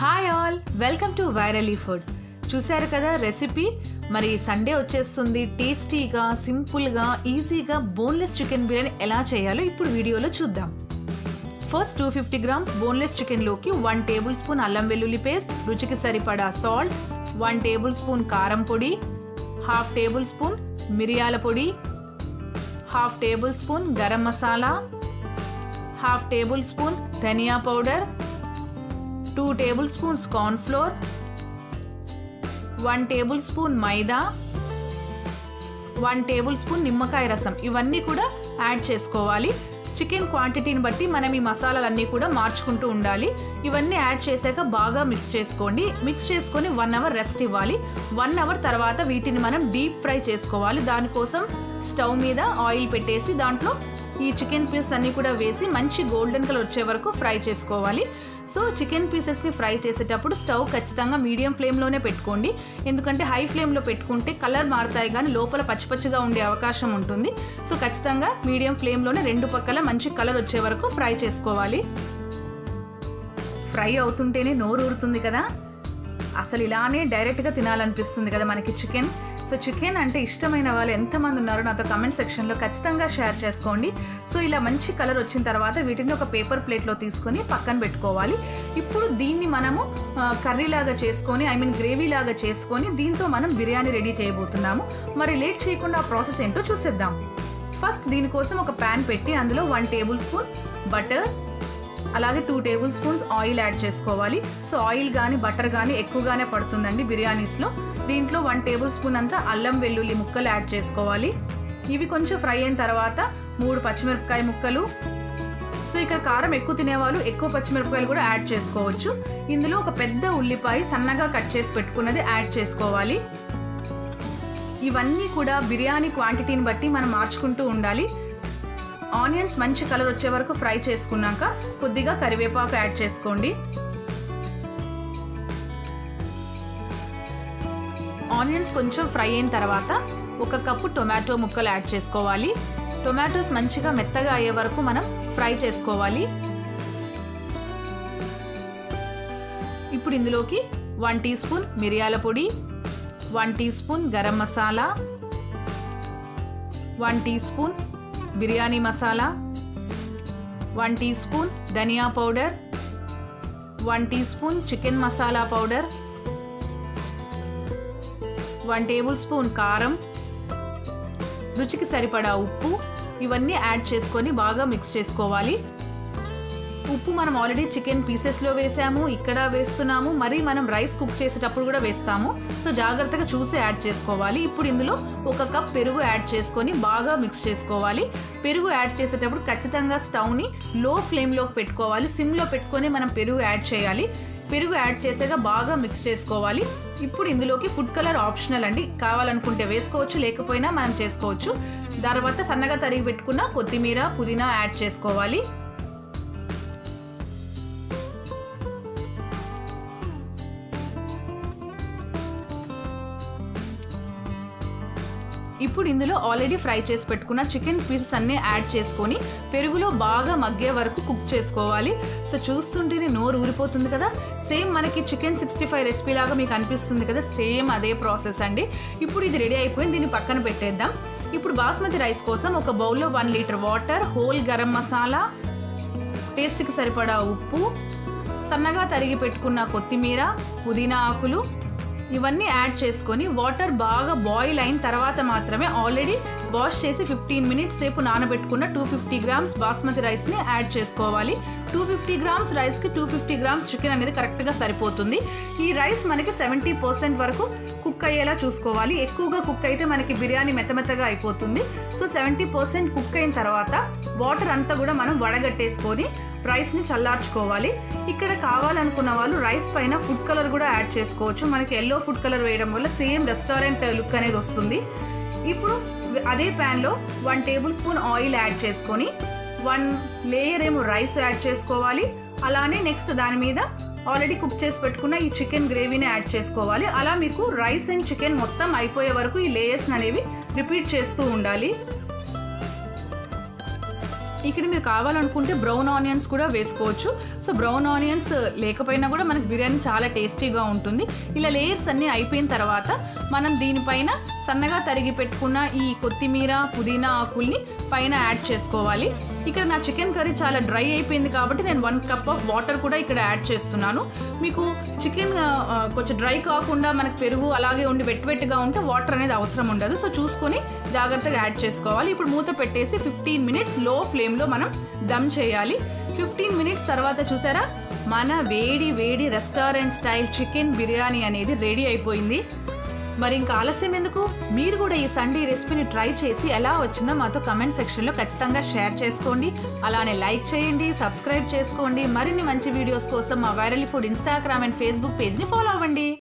Hi all welcome to virally food చూశారు కదా recipe మరి సండే వచ్చేస్తుంది టేస్టీగా సింపుల్గా ఈజీగా బోన్లెస్ చికెన్ బిర్యానీ ఎలా చేయాలో ఇప్పుడు వీడియోలో చూద్దాం. First two fifty grams boneless చికెన్లోకి one tablespoon అల్లం వెల్లుల్లి పేస్ట్ రుచికి సరిపడా సాల్ట్ వన్ టేబుల్ స్పూన్ కారం పొడి హాఫ్ టేబుల్ స్పూన్ మిరియాల పొడి half tablespoon garam masala half tablespoon ధనియా powder two tablespoons cornflour one tablespoon maida one tablespoon నిమ్మకాయ రసం. ఇవన్నీ కూడా యాడ్ చేసుకోవాలి. చికెన్ క్వాంటిటీని బట్టి మనం ఈ మసాలాలన్నీ కూడా మార్చుకుంటూ ఉండాలి. ఇవన్నీ యాడ్ చేశాక బాగా మిక్స్ చేసుకోండి. మిక్స్ చేసుకొని వన్ అవర్ రెస్ట్ ఇవ్వాలి. వన్ అవర్ తర్వాత వీటిని మనం డీప్ ఫ్రై చేసుకోవాలి. దానికోసం స్టవ్ మీద ఆయిల్ పెట్టేసి దాంట్లో ఈ చికెన్ పీస్ అన్నీ కూడా వేసి మంచి గోల్డెన్ కలర్ వచ్చే వరకు ఫ్రై చేసుకోవాలి. సో చికెన్ పీసెస్ని ఫ్రై చేసేటప్పుడు స్టవ్ ఖచ్చితంగా మీడియం ఫ్లేమ్లోనే పెట్టుకోండి. ఎందుకంటే హై ఫ్లేమ్లో పెట్టుకుంటే కలర్ మారుతాయి కానీ లోపల పచ్చిపచ్చిగా ఉండే అవకాశం ఉంటుంది. సో ఖచ్చితంగా మీడియం ఫ్లేమ్లోనే రెండు పక్కల మంచి కలర్ వచ్చే వరకు ఫ్రై చేసుకోవాలి. ఫ్రై అవుతుంటేనే నోరు ఊరుతుంది కదా? అసలు ఇలానే డైరెక్ట్గా తినాలనిపిస్తుంది కదా మనకి చికెన్. సో చికెన్ అంటే ఇష్టమైన వాళ్ళు ఎంతమంది ఉన్నారో నాతో కమెంట్ సెక్షన్లో ఖచ్చితంగా షేర్ చేసుకోండి. సో ఇలా మంచి కలర్ వచ్చిన తర్వాత వీటిని ఒక పేపర్ ప్లేట్లో తీసుకొని పక్కన పెట్టుకోవాలి. ఇప్పుడు దీన్ని మనము కర్రీ లాగా చేసుకొని ఐ మీన్ గ్రేవీ లాగా చేసుకొని దీంతో మనం బిర్యానీ రెడీ చేయబోతున్నాము. మరి లేట్ చేయకుండా ఆ ప్రాసెస్ ఏంటో చూసేద్దాం. ఫస్ట్ దీనికోసం ఒక ప్యాన్ పెట్టి అందులో వన్ టేబుల్ స్పూన్ బటర్ అలాగే two tablespoons oil add చేసుకోవాలి. సో ఆయిల్ కానీ బటర్ కానీ ఎక్కువగానే పడుతుందండి బిర్యానీస్లో. దీంట్లో వన్ టేబుల్ స్పూన్ అంతా అల్లం వెల్లుల్లి ముక్కలు యాడ్ చేసుకోవాలి. ఇవి కొంచెం ఫ్రై అయిన తర్వాత మూడు పచ్చిమిరపకాయ ముక్కలు. సో ఇక్కడ కారం ఎక్కువ తినేవాళ్ళు ఎక్కువ పచ్చిమిరపకాయలు కూడా యాడ్ చేసుకోవచ్చు. ఇందులో ఒక పెద్ద ఉల్లిపాయ సన్నగా కట్ చేసి పెట్టుకున్నది యాడ్ చేసుకోవాలి. ఇవన్నీ కూడా బిర్యానీ క్వాంటిటీని బట్టి మనం మార్చుకుంటూ ఉండాలి. ఆనియన్స్ మంచి కలర్ వచ్చే వరకు ఫ్రై చేసుకున్నాక కొద్దిగా కరివేపాకు యాడ్ చేసుకోండి. ఆనియన్స్ కొంచెం ఫ్రై అయిన తర్వాత ఒక కప్పు టొమాటో ముక్కలు యాడ్ చేసుకోవాలి. టొమాటోస్ మంచిగా మెత్తగా అయ్యే వరకు మనం ఫ్రై చేసుకోవాలి. ఇప్పుడు ఇందులోకి వన్ టీ స్పూన్ మిరియాల పొడి one teaspoon garam masala one teaspoon biryani masala one teaspoon ధనియా powder one teaspoon chicken masala powder one tablespoon కారం రుచికి సరిపడా ఉప్పు ఇవన్నీ యాడ్ చేసుకొని బాగా మిక్స్ చేసుకోవాలి. ఉప్పు మనం ఆల్రెడీ చికెన్ పీసెస్లో వేసాము ఇక్కడ వేస్తున్నాము మరి మనం రైస్ కుక్ చేసేటప్పుడు కూడా వేస్తాము. సో జాగ్రత్తగా చూసి యాడ్ చేసుకోవాలి. ఇప్పుడు ఇందులో ఒక కప్ పెరుగు యాడ్ చేసుకొని బాగా మిక్స్ చేసుకోవాలి. పెరుగు యాడ్ చేసేటప్పుడు ఖచ్చితంగా స్టవ్ని లో ఫ్లేమ్లోకి పెట్టుకోవాలి. సిమ్లో పెట్టుకొని మనం పెరుగు యాడ్ చేయాలి. పెరుగు యాడ్ చేసాక బాగా మిక్స్ చేసుకోవాలి. ఇప్పుడు ఇందులోకి ఫుడ్ కలర్ ఆప్షనల్ అండి. కావాలనుకుంటే వేసుకోవచ్చు లేకపోయినా మనం చేసుకోవచ్చు. తర్వాత సన్నగా తరిగి పెట్టుకున్న కొత్తిమీర పుదీనా యాడ్ చేసుకోవాలి. ఇప్పుడు ఇందులో ఆల్రెడీ ఫ్రై చేసి పెట్టుకున్న చికెన్ పీసెస్ అన్నీ యాడ్ చేసుకొని పెరుగులో బాగా మగ్గే వరకు కుక్ చేసుకోవాలి. సో చూస్తుంటేనే నోరు ఊరిపోతుంది కదా. సేమ్ మనకి చికెన్ సిక్స్టీ ఫైవ్ రెసిపీ లాగా మీకు అనిపిస్తుంది కదా. సేమ్ అదే ప్రాసెస్ అండి. ఇప్పుడు ఇది రెడీ అయిపోయింది. దీన్ని పక్కన పెట్టేద్దాం. ఇప్పుడు బాస్మతి రైస్ కోసం ఒక బౌల్లో one litre water whole garam masala టేస్ట్కి సరిపడా ఉప్పు సన్నగా తరిగి పెట్టుకున్న కొత్తిమీర పుదీనా ఆకులు ఇవన్నీ యాడ్ చేసుకొని వాటర్ బాగా బాయిల్ అయిన తర్వాత మాత్రమే ఆల్రెడీ వాష్ చేసి ఫిఫ్టీన్ మినిట్స్ సేపు నానబెట్టుకున్న టూ ఫిఫ్టీ గ్రామ్స్ బాస్మతి రైస్ని యాడ్ చేసుకోవాలి. టూ ఫిఫ్టీ గ్రామ్స్ రైస్కి టూ ఫిఫ్టీ గ్రామ్స్ చికెన్ అనేది కరెక్ట్గా సరిపోతుంది. ఈ రైస్ మనకి సెవెంటీ పర్సెంట్ వరకు కుక్ అయ్యేలా చూసుకోవాలి. ఎక్కువగా కుక్ అయితే మనకి బిర్యానీ మెత్తమెత్తగా అయిపోతుంది. సో సెవెంటీ పర్సెంట్ కుక్ అయిన తర్వాత వాటర్ అంతా కూడా మనం వడగట్టేసుకొని రైస్ని చల్లార్చుకోవాలి. ఇక్కడ కావాలనుకున్న వాళ్ళు రైస్ పైన ఫుడ్ కలర్ కూడా యాడ్ చేసుకోవచ్చు. మనకి ఎల్లో ఫుడ్ కలర్ వేయడం వల్ల సేమ్ రెస్టారెంట్ లుక్ అనేది వస్తుంది. ఇప్పుడు అదే ప్యాన్లో one tablespoon oil add చేసుకొని వన్ లేయర్ ఏమో రైస్ యాడ్ చేసుకోవాలి. అలానే నెక్స్ట్ దాని మీద ఆల్రెడీ కుక్ చేసి పెట్టుకున్న ఈ చికెన్ గ్రేవీని యాడ్ చేసుకోవాలి. అలా మీకు రైస్ అండ్ చికెన్ మొత్తం అయిపోయే వరకు ఈ లేయర్స్ అనేవి రిపీట్ చేస్తూ ఉండాలి. ఇక్కడ మీరు కావాలనుకుంటే బ్రౌన్ ఆనియన్స్ కూడా వేసుకోవచ్చు. సో బ్రౌన్ ఆనియన్స్ లేకపోయినా కూడా మనకి బిర్యానీ చాలా టేస్టీగా ఉంటుంది. ఇలా లేయర్స్ అన్నీ అయిపోయిన తర్వాత మనం దీనిపైన సన్నగా తరిగి పెట్టుకున్న ఈ కొత్తిమీర పుదీనా ఆకుల్ని పైన యాడ్ చేసుకోవాలి. ఇక్కడ నా చికెన్ కర్రీ చాలా డ్రై అయిపోయింది కాబట్టి నేను వన్ కప్ ఆఫ్ వాటర్ కూడా ఇక్కడ యాడ్ చేస్తున్నాను. మీకు చికెన్ కొంచెం డ్రై కాకుండా మనకు పెరుగు అలాగే ఉండి వెట్ ఉంటే వాటర్ అనేది అవసరం ఉండదు. సో చూసుకొని జాగ్రత్తగా యాడ్ చేసుకోవాలి. ఇప్పుడు మూత పెట్టేసి ఫిఫ్టీన్ మినిట్స్లో ఫ్లేమ్లో మనం దమ్ చేయాలి. ఫిఫ్టీన్ మినిట్స్ తర్వాత చూసారా? మన వేడి వేడి రెస్టారెంట్ స్టైల్ చికెన్ బిర్యానీ అనేది రెడీ అయిపోయింది. మరి ఇంకా ఆలస్యం ఎందుకు? మీరు కూడా ఈ సండే రెసిపీని ట్రై చేసి ఎలా వచ్చిందో మాతో కమెంట్ సెక్షన్లో ఖచ్చితంగా షేర్ చేసుకోండి. అలానే లైక్ చేయండి సబ్స్క్రైబ్ చేసుకోండి. మరిన్ని మంచి వీడియోస్ కోసం మా viral food Instagram and Facebook పేజ్ని follow అవ్వండి.